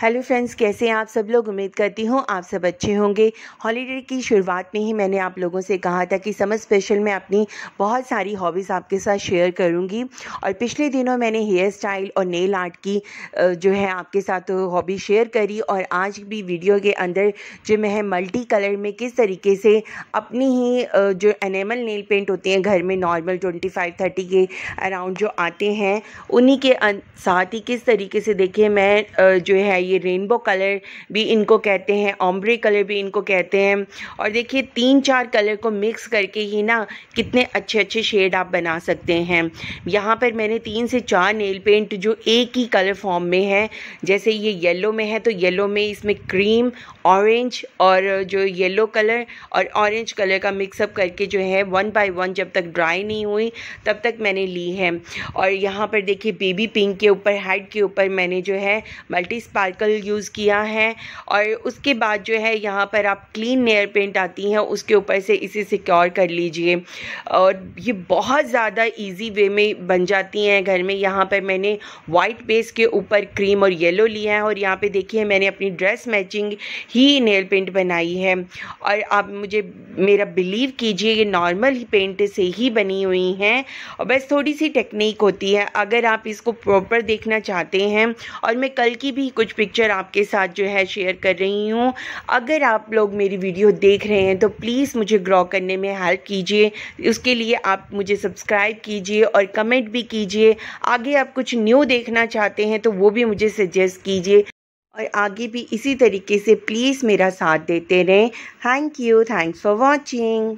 Hello friends कैसे हैं आप सब लोग? उम्मीद करती हूँ आप सब अच्छे होंगे। हॉलीडे की शुरुआत में ही मैंने आप लोगों से कहा था कि समर स्पेशल में अपनी बहुत सारी हॉबीज़ आपके साथ शेयर करूँगी। और पिछले दिनों मैंने हेयर स्टाइल और नेल आर्ट की जो है आपके साथ हॉबी शेयर करी और आज भी वीडियो के अंदर जो मैं मल्टी कलर में किस तरीके से अपनी ही जो एनेमल नेल पेंट होते हैं घर में नॉर्मल ट्वेंटी फाइव थर्टी के अराउंड जो आते हैं, उन्हीं के साथ ही किस तरीके से देखिए मैं जो है ये रेनबो कलर भी इनको कहते हैं ओम्ब्रे कलर भी इनको कहते हैं। और देखिए, तीन चार कलर को मिक्स करके ही ना कितने अच्छे अच्छे शेड आप बना सकते हैं। यहाँ पर मैंने तीन से चार नेल पेंट जो एक ही कलर फॉर्म में है, जैसे ये येलो में है तो येलो में इसमें क्रीम, ऑरेंज और जो येलो कलर और ऑरेंज कलर का मिक्सअप करके जो है, वन बाय वन जब तक ड्राई नहीं हुई, तब तक मैंने ली है। और यहाँ पर देखिए, बेबी पिंक के ऊपर हेड के ऊपर मैंने जो है, मल्टी स्पार्क स्पार्कल यूज़ किया है और उसके बाद जो है यहाँ पर आप क्लीन नेयर पेंट आती हैं, उसके ऊपर से इसे सिक्योर कर लीजिए। और ये बहुत ज़्यादा इजी वे में बन जाती हैं घर में। यहाँ पर मैंने वाइट बेस के ऊपर क्रीम और येलो लिया है और यहाँ पे देखिए मैंने अपनी ड्रेस मैचिंग ही नेल पेंट बनाई है। और आप मुझे, मेरा बिलीव कीजिए ये नॉर्मल ही पेंट से ही बनी हुई हैं। और बस थोड़ी सी टेक्निक होती है। अगर आप इसको प्रॉपर देखना चाहते हैं और मैं कल की भी कुछ पिक्चर आपके साथ जो है शेयर कर रही हूँ। अगर आप लोग मेरी वीडियो देख रहे हैं तो प्लीज़ मुझे ग्रॉ करने में हेल्प कीजिए। उसके लिए आप मुझे सब्सक्राइब कीजिए और कमेंट भी कीजिए। आगे आप कुछ न्यू देखना चाहते हैं तो वो भी मुझे सजेस्ट कीजिए। और आगे भी इसी तरीके से प्लीज़ मेरा साथ देते रहें। Thank you thanks for watching